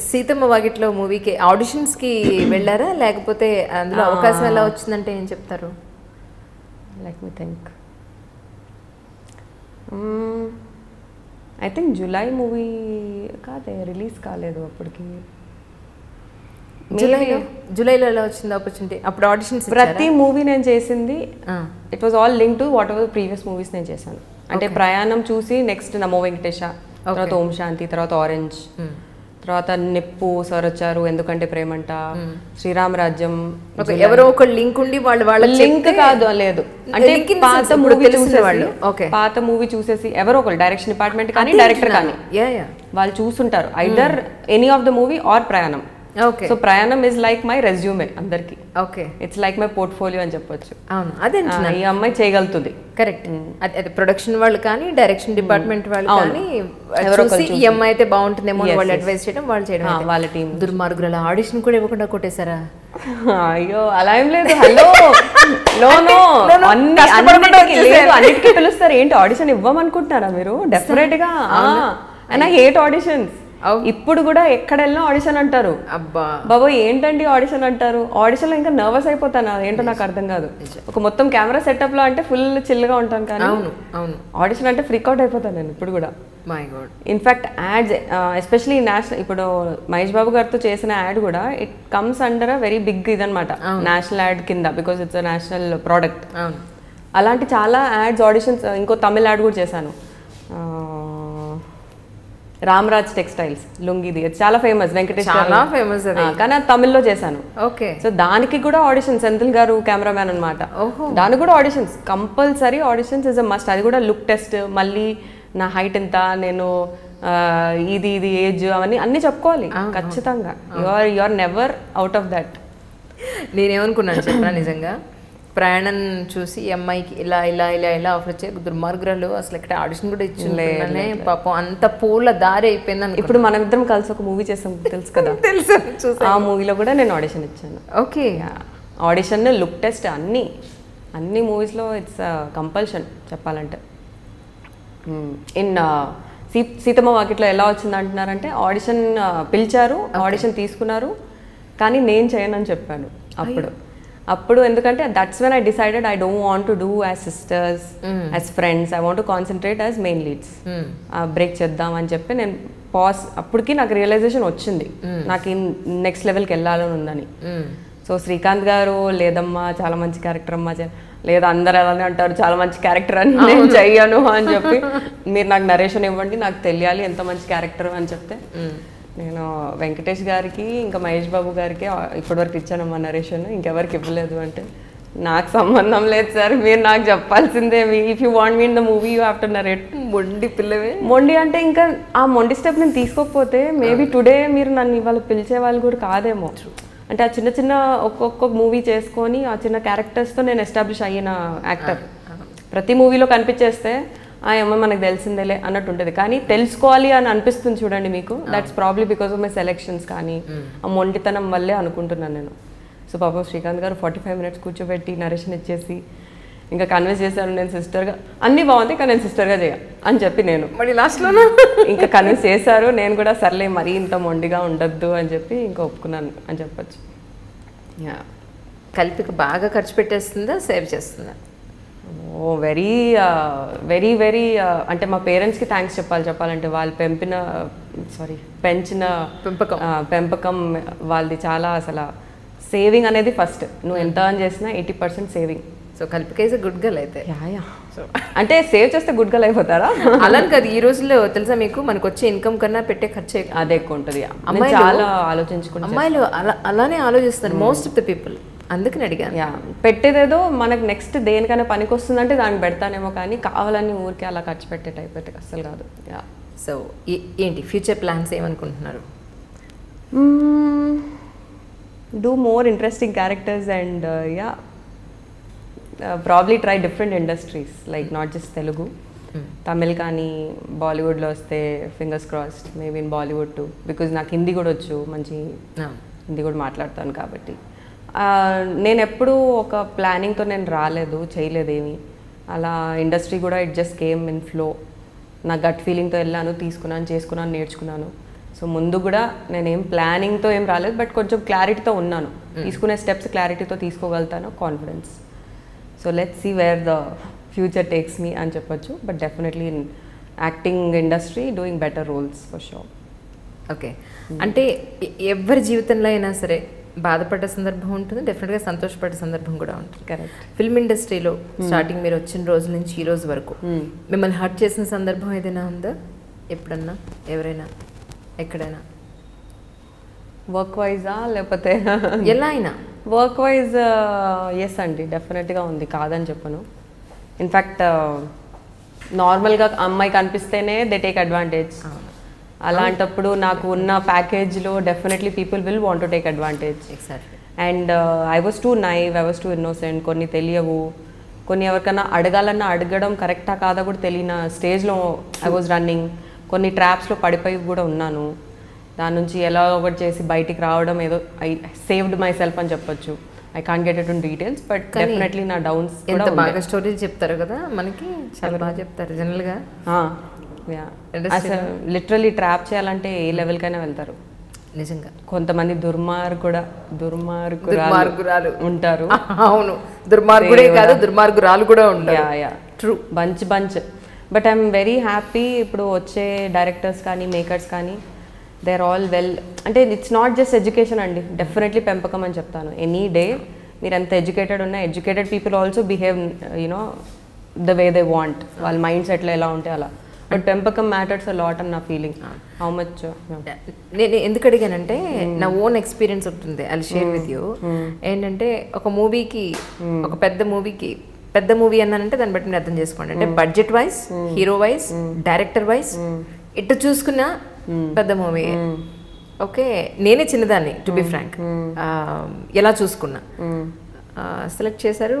సీతమ్మ వాకిట్లో మూవీకి ఆడిషన్స్కి వెళ్ళారా? లేకపోతే అందులో అవకాశం ఎలా వచ్చిందంటే ఏం చెప్తారు? Let me think I think July movie కాదే రిలీజ్ కాలేదు అప్పటికి. జూలైలో? జూలైలో ఎలా వచ్చింది ఆపర్చునిటీ అప్పుడు ఆడిషన్స్ ప్రతి మూవీ నేను చేసింది it was all link to whatever previous movies నేను చేశాను. అంటే ప్రయాణం చూసి నెక్స్ట్ నమో వెంకటేశ తర్వాత ఓం శాంతి తర్వాత ఆరెంజ్ తర్వాత నిప్పు సార్ వచ్చారు ఎందుకంటే ప్రేమంట. శ్రీరామ రాజ్యం ఓకే ఎవరో ఒక లింక్ ఉండి వాళ్ళు వాళ్ళ లింక్ కాదు లేదు. అంటే పాత మూవీ తెలిసిన చూసేసి వాళ్ళు. Okay. పాత మూవీ చూసేసి ఎవరో ఒకరు డైరెక్షన్ డిపార్ట్మెంట్ కానీ డైరెక్టర్ కానీ వాళ్ళు చూసుంటారు. Either any of the movie or Prayanam okay so Prayanam is like my resume అందరికి. Okay it's like my portfolio అని చెప్పొచ్చు. అవును. అదే ఈ అమ్మాయి చేయగలుగుతుంది. కరెక్ట్ అదే ప్రొడక్షన్ వాళ్ళు కానీ డైరెక్షన్ డిపార్ట్మెంట్ వాళ్ళు. కానీ చూసి ఈ అమ్మాయి అయితే బాగుంటుందేమో వాళ్ళు. అడ్వైస్ చేయడం వాళ్ళు చేయడం. వాళ్ళ టీం దుర్మార్గుల ఆడిషన్ కూడా ఇవ్వకుండా కొట్టేశారా? అయ్యో అలా ఏం లేదు. హలో నో నో అన్నిటికీ పిలుస్తారు. ఏంటి ఆడిషన్ ఇవ్వమనుకుంటున్నారా మీరు? డెఫినెట్గా. అండ్ ఐ హేట్ ఆడిషన్స్ ఇప్పుడు కూడా ఎక్కడ వెళ్ళినా ఆడిషన్ అంటారు. అబ్బా. బాబు ఏంటండి ఆడిషన్ అంటారు? ఆడిషన్లో ఇంకా నర్వస్ అయిపోతాను? ఏంటో నాకు అర్థం కాదు. ఒక మొత్తం కెమెరా సెటప్లో అంటే ఫుల్ చిల్గా ఉంటాను కానీ అవును అవును. ఆడిషన్ అంటే ఫ్రీక్అవుట్ అయిపోతాను నేను ఇప్పుడు కూడా. My god in fact ads especially national ఇప్పుడు మహేష్ బాబు గారితో చేసిన యాడ్ కూడా it comes under a very big ఇదనమాట నేషనల్ యాడ్ కింద బికాస్ ఇట్స్ నేషనల్ ప్రోడక్ట్ అలాంటి చాలా యాడ్స్ ఆడిషన్స్ ఇంకో తమిళ యాడ్ కూడా చేశాను. రామ్రాజ్ టెక్స్టైల్స్ లుంగిది చాలా ఫేమస్ వెంకటేష్ గారు. చాలా ఫేమస్ కానీ అది తమిళ్ళో చేశాను. ఓకే. సో దానికి కూడా ఆడిషన్ సెంథిల్ గారు కెమెరామ్యాన్ అనమాట ఓహో. దానికి కూడా auditions compulsory auditions is a must అది కూడా లుక్ టెస్ట్ మళ్ళీ నా హైట్ ఎంత నేను ఇది ఇది ఏజ్ అవన్నీ అన్ని చెప్పుకోవాలి. ఖచ్చితంగా. You are you are never out of that నేనేమనుకున్నాను చెప్పరా నిజంగా? ప్రయాణం చూసి ఈ అమ్మాయికి ఇలా ఇలా ఇలా ఇలా ఆఫర్ వచ్చే దుర్మార్గురాలు అసలు ఇక్కడ ఆడిషన్ కూడా ఇచ్చిండే పాపం అంత పూల దారి అయిపోయింది అనుకో ఇప్పుడు మనం ఇద్దరం కలిసి ఒక మూవీ చేసాం తెలుసు కదా? తెలుసు చూసా ఆ మూవీలో కూడా నేను ఆడిషన్ ఇచ్చాను. ఓకే ఆడిషన్ లుక్ టెస్ట్ అన్నీ అన్ని మూవీస్లో ఇట్స్ కంపల్షన్ చెప్పాలంటే. ఇన్ సీ సీతమ్మ వాకిట్లో ఎలా వచ్చింది అంటున్నారంటే ఆడిషన్ పిలిచారు ఆడిషన్ తీసుకున్నారు కానీ నేను చేయనని చెప్పాను అప్పుడు. అప్పుడు ఎందుకంటే that's when I decided I don't want to do as sisters as friends I want concentrate as main leads break చేద్దాం అని చెప్పి నేను పాస్ అప్పటికి నాకు రియలైజేషన్ వచ్చింది. నాకు నెక్స్ట్ లెవెల్కి వెళ్ళాలని ఉందని. సో శ్రీకాంత్ గారు లేదమ్మా చాలా మంచి క్యారెక్టర్ అమ్మా లేదా అందరు అలానే అంటారు చాలా మంచి క్యారెక్టర్ అని నేను చెయ్యను అని చెప్పి. మీరు నాకు నరేషన్ ఇవ్వండి నాకు తెలియాలి ఎంత మంచి క్యారెక్టర్ అని చెప్తే. నేను వెంకటేష్ గారికి ఇంకా మహేష్ బాబు గారికి ఇప్పటివరకు ఇచ్చానమ్మా నరేషన్ ఇంకెవరికి ఇవ్వలేదు అంటే నాకు సంబంధం లేదు సార్. మీరు నాకు చెప్పాల్సిందే. If you want me in the movie you have to narrate మొండి పిల్లవే. మొండి అంటే ఇంకా ఆ మొండి స్టెప్ నేను తీసుకోకపోతే మేబీ టుడే మీరు నన్ను ఇవాళ పిలిచే వాళ్ళు కూడా కాదేమో. అంటే ఆ చిన్న చిన్న ఒక్కొక్క మూవీ చేసుకొని ఆ చిన్న క్యారెక్టర్స్తో నేను ఎస్టాబ్లిష్ అయిన యాక్టర్ ప్రతి మూవీలో కనిపించేస్తే ఆ అమ్మ మనకు తెలిసిందేలే అన్నట్టు ఉంటుంది. కానీ తెలుసుకోవాలి అని అనిపిస్తుంది చూడండి మీకు. That's probably because of my selections కానీ ఆ మొండితనం వల్లే అనుకుంటున్నాను నేను. సో పాపం Srikanth garu forty five minutes కూర్చోబెట్టి నరేషన్ ఇచ్చేసి ఇంకా కన్విన్స్ చేశాను నేను సిస్టర్గా అన్నీ బాగుంది కానీ నేను సిస్టర్గా చేయ అని చెప్పి నేను. మరి లాస్ట్లోనా ఇంకా కన్విన్స్ చేశారు నేను కూడా సర్లే మరీ ఇంత మొండిగా ఉండొద్దు అని చెప్పి ఇంకా ఒప్పుకున్నాను అని చెప్పొచ్చు. యా. కల్పిక బాగా ఖర్చు పెట్టేస్తుందా సేవ్ చేస్తుందా? ఓ వెరీ వెరీ వెరీ అంటే మా పేరెంట్స్కి థ్యాంక్స్ చెప్పాలి చెప్పాలంటే వాళ్ళు పెంపిన సారీ పెంచిన పెంపకం. పెంపకం వాళ్ళది చాలా అసలు సేవింగ్ అనేది ఫస్ట్ నువ్వు ఎంత అని చేసినా eighty percent saving so Kalpika is good girl అయితే. అంటే సేవ్ చేస్తే గుడ్ గల్ అయిపోతారా? అలాని కాదు ఈ రోజుల్లో తెలుసా మీకు? మనకు వచ్చే ఇన్కమ్ కన్నా పెట్టే ఖర్చు. అదే ఎక్కువ ఉంటుంది. అమ్మాయిలు- చాలా ఆలోచించుకుంటా అమ్మాయిలు అలా అలానే ఆలోచిస్తారు మోస్ట్ ఆఫ్ ద పీపుల్ అందుకని అడిగాను. యా. పెట్టేదేదో మనకు నెక్స్ట్ దేనికైనా పనికి వస్తుందంటే దాన్ని పెడతానేమో కానీ కావాలని ఊరికే అలా ఖర్చు పెట్టే టైప్ అయితే అస్సలు కాదు. యా. సో ఏంటి? ఫ్యూచర్ ప్లాన్స్ ఏమనుకుంటున్నారు? Do more interesting characters and yeah probably try different industries like not just Telugu Tamil కానీ బాలీవుడ్లో వస్తే fingers crossed maybe in Bollywood too because నాకు హిందీ కూడా వచ్చు మంచి హిందీ కూడా మాట్లాడతాను కాబట్టి. నేను ఎప్పుడూ ఒక ప్లానింగ్తో నేను రాలేదు చేయలేదు ఏమి అలా ఇండస్ట్రీ కూడా it just came in flow నా గట్ ఫీలింగ్తో వెళ్ళాను తీసుకున్నాను చేసుకున్నాను నేర్చుకున్నాను. సో ముందు కూడా నేనేం ప్లానింగ్తో ఏం రాలేదు బట్ కొంచెం క్లారిటీతో ఉన్నాను. తీసుకునే స్టెప్స్ క్లారిటీతో తీసుకోగలుగుతాను confidence so let see where the future takes me అని చెప్పొచ్చు. But definitely in acting industry doing better roles for sure okay అంటే ఎవరి జీవితంలో అయినా సరే బాధపడ్డ సందర్భం ఉంటుంది డెఫినెట్గా సంతోషపడ్డ సందర్భం కూడా ఉంటుంది. కరెక్ట్ ఫిల్మ్ ఇండస్ట్రీలో స్టార్టింగ్ మీరు వచ్చిన రోజుల నుంచి ఈ రోజు వరకు మిమ్మల్ని హర్ట్ చేసిన సందర్భం ఏదైనా ఉందా? ఎప్పుడన్నా? ఎవరైనా? ఎక్కడైనా? వర్క్ వైజా లేకపోతే ఎలా అయినా? వర్క్ వైజ్ ఎస్ అండి. డెఫినెట్గా ఉంది. కాదని చెప్పను. ఇన్ఫ్యాక్ట్ నార్మల్గా అమ్మాయి కనిపిస్తేనే దే టేక్ అడ్వాంటేజ్ అలాంటప్పుడు నాకు ఉన్న ప్యాకేజ్లో definitely people will want to take advantage and I was too naive I was too innocent కొన్ని తెలియవు. కొన్ని ఎవరికైనా అడగాలన్నా అడగడం కరెక్టా కాదా కూడా తెలియని స్టేజ్లో ఐ వాజ్ రన్నింగ్ కొన్ని ట్రాప్స్లో పడిపోయి కూడా ఉన్నాను. దాని నుంచి ఎలా ఒకటి చేసి బయటికి రావడం ఏదో ఐ సేవ్డ్ మై సెల్ఫ్ అని చెప్పొచ్చు. I can't get it in details but కానీ డెఫినెట్లీ నా డౌన్స్ ఎంత బాగా స్టోరీలు చెప్తారు కదా మనకి చాలా బాగా చెప్తారు. జనరల్గా అసలు లిటరలీ ట్రాప్ చేయాలంటే ఏ లెవెల్కైనా వెళ్తారు. నిజంగా. కొంతమంది దుర్మార్గుడ దుర్మార్గురాలు దుర్మార్గురాలు. ఉంటారు. అవును. దుర్మార్గుడే కాదు దుర్మార్గురాలు కూడా ఉంటారు yeah yeah true bunch bunch but I'm very happy ఇప్పుడు వచ్చే డైరెక్టర్స్ కానీ మేకర్స్ కానీ దే ఆర్ ఆల్ వెల్ అంటే ఇట్స్ నాట్ జస్ట్ ఎడ్యుకేషన్ అండి. డెఫినెట్లీ పెంపకం అని చెప్తాను. ఎనీ డే మీరు ఎంత ఎడ్యుకేటెడ్ ఉన్నా educated people also behave you know the way they want వాళ్ళ మైండ్ సెట్లో ఎలా ఉంటే అలా. బట్ పెంపకం మ్యాటర్స్ లాట్ అని నా ఫీలింగ్ హౌ మచ్ నేను ఎందుకు అడిగానంటే నా ఓన్ ఎక్స్పీరియన్స్ ఉంటుంది. అది షేర్ విత్ యూ ఏంటంటే ఒక మూవీకి ఒక పెద్ద మూవీకి పెద్ద మూవీ అన్నానంటే దాన్ని బట్టి మీరు అర్థం చేసుకోండి. అంటే budget wise hero wise director wise ఇటు చూసుకున్న పెద్ద మూవీ ఓకే నేనే చిన్నదాన్ని టు బి ఫ్రాంక్ ఎలా చూసుకున్నా. సెలెక్ట్ చేశారు.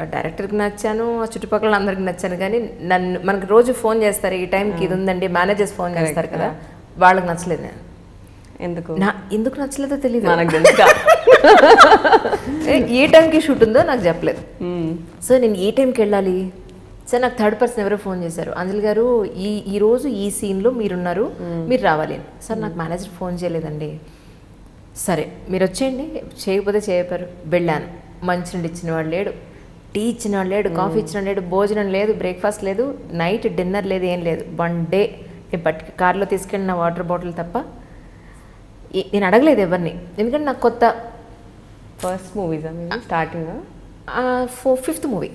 డైరెక్టర్కి నచ్చాను ఆ చుట్టుపక్కల అందరికి నచ్చాను. కానీ నన్ను మనకు రోజు ఫోన్ చేస్తారు ఈ టైంకి ఇది ఉందండి మేనేజర్స్ ఫోన్ చేస్తారు కదా వాళ్ళకి నచ్చలేదు నేను. ఎందుకు? నా ఎందుకు నచ్చలేదో తెలియదు మనకు తెలుసు? ఏ- టైంకి షూట్ ఉందో నాకు చెప్పలేదు. సో నేను ఏ టైంకి వెళ్ళాలి? సార్ నాకు థర్డ్ పర్సన్ ఎవరో ఫోన్ చేశారు. అంజలి గారు ఈ ఈ రోజు ఈ సీన్లో మీరున్నారు మీరు రావాలి. సార్ నాకు మేనేజర్ ఫోన్ చేయలేదండి. సరే మీరు వచ్చేయండి చేయకపోతే చేయపారు వెళ్ళాను. మంచినీళ్ళు ఇచ్చిన వాడు లేడు. టీ ఇచ్చిన వాడు లేడు కాఫీ ఇచ్చిన వాడు లేడు. భోజనం లేదు. బ్రేక్ఫాస్ట్ లేదు. నైట్ డిన్నర్ లేదు. ఏం లేదు. One day. నేను పట్టి కార్లో తీసుకెళ్ళిన వాటర్ బాటిల్ తప్ప నేను అడగలేదు ఎవరిని. ఎందుకంటే నాకు కొత్త ఫస్ట్ మూవీస్ స్టార్టింగ్ ఫో ఫిఫ్త్ మూవీ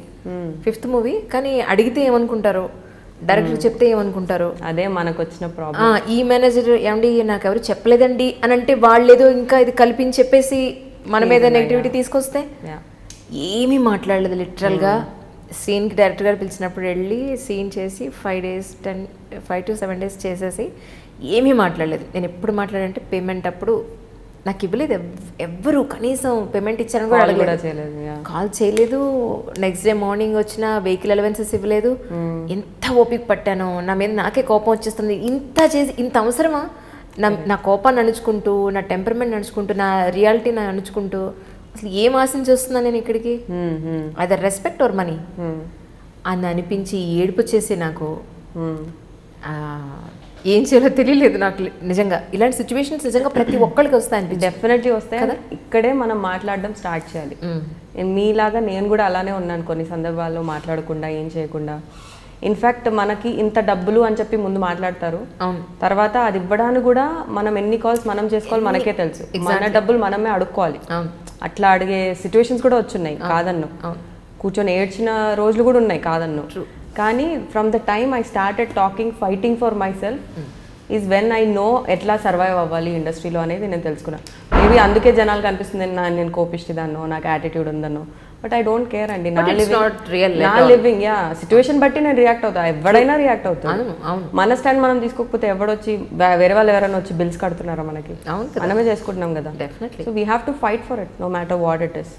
ఫిఫ్త్ మూవీ కానీ అడిగితే ఏమనుకుంటారు? డైరెక్టర్ చెప్తే ఏమనుకుంటారు? అదే మనకు వచ్చిన ప్రాబ్లం ఈ మేనేజర్ ఏమండి నాకు ఎవరు చెప్పలేదండి. అని అంటే వాళ్ళేదో ఇంకా ఇది కల్పించి చెప్పేసి మన మీద నెగిటివిటీ తీసుకొస్తే? ఏమీ మాట్లాడలేదు లిటరల్గా సీన్కి డైరెక్టర్ గారు పిలిచినప్పుడు వెళ్ళి సీన్ చేసి five days ten five to seven days చేసేసి ఏమీ మాట్లాడలేదు. నేను ఎప్పుడు మాట్లాడంటే పేమెంట్ అప్పుడు నాకు ఇవ్వలేదు. ఎవ్- ఎవ్వరు కనీసం పేమెంట్ ఇచ్చారని కూడా అడగలేదు. కాల్ చేయలేదు నెక్స్ట్ డే మార్నింగ్ వచ్చిన వెహికల్ అలవెన్సెస్ ఇవ్వలేదు. ఎంత ఓపిక పట్టాను. నా మీద నాకే కోపం వచ్చేస్తుంది. ఇంత చేసి ఇంత అవసరమా? నా నా కోపాన్ని అణుచుకుంటూ నా టెంపర్మెంట్ అణుచుకుంటూ నా రియాలిటీని అణుచుకుంటూ అసలు ఏం ఆశించి వస్తున్నాను నేను ఇక్కడికి? అదర్ రెస్పెక్ట్ ఆర్ మనీ అని అనిపించి ఏడుపు వచ్చేసి నాకు ఆ, ఏం చేయాలో తెలియలేదు నాకు నిజంగా. ఇలాంటి సిచ్యువేషన్స్ నిజంగా ప్రతి ఒక్కరికి వస్తాయి అనిపించింది. డెఫినెట్లీ వస్తే ఇక్కడే మనం మాట్లాడడం స్టార్ట్ చేయాలి. మీలాగా నేను కూడా అలానే ఉన్నాను కొన్ని సందర్భాల్లో మాట్లాడకుండా ఏం చేయకుండా. ఇన్ఫ్యాక్ట్ మనకి ఇంత డబ్బులు అని చెప్పి ముందు మాట్లాడతారు. తర్వాత అది ఇవ్వడానికి కూడా మనం ఎన్ని కాల్స్ మనం చేసుకోవాలి మనకే తెలుసు. మన డబ్బులు మనమే అడుక్కోవాలి. అట్లా అడిగే సిచ్యువేషన్స్ కూడా వచ్చున్నాయి. కాదన్ను. కూర్చొని ఏడ్చిన రోజులు కూడా ఉన్నాయి. కాదన్ను. కానీ from the time I started talking fighting for myself is when I know ఎట్లా సర్వైవ్ అవ్వాలి ఇండస్ట్రీలో అనేది నేను తెలుసుకున్నాను మేబీ అందుకే జనాలకు అనిపిస్తుంది నా నేను కోపిష్టిదాన్నో నాకు యాటిట్యూడ్ ఉందన్నో. బట్ ఐ డోంట్ కేర్ అండి. నా లివింగ్ నా లివింగ్ యా సిచ్యువేషన్ బట్టి నేను రియాక్ట్ అవుతా. ఎవడైనా రియాక్ట్ అవును మన స్టాండ్ మనం తీసుకోకపోతే ఎవడొచ్చి వేరే వాళ్ళు ఎవరైనా వచ్చి బిల్స్ కడుతున్నారా మనకి? మనమే చేసుకుంటున్నాం కదా. Definitely so we have to fight for it no matter what it is